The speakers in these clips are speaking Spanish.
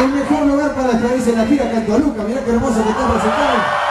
El mejor lugar para despedirse en la gira acá en Toluca. Mirá qué hermoso que está el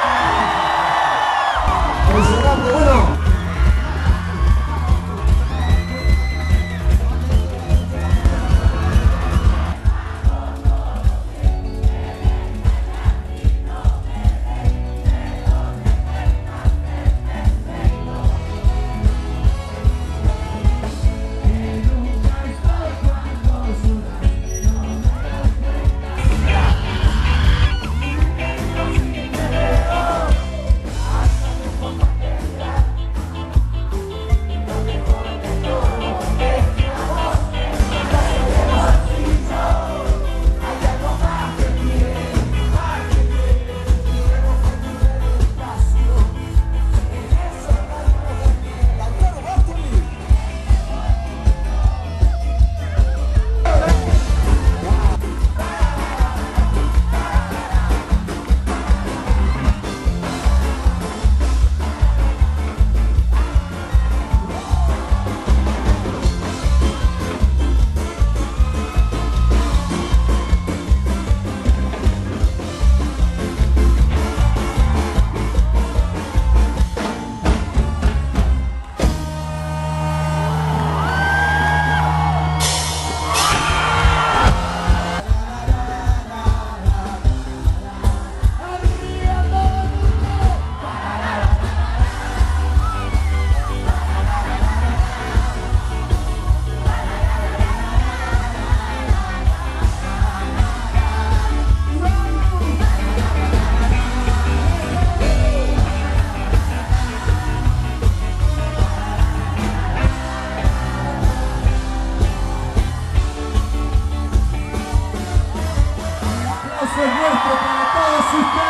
es nuestro para todos ustedes.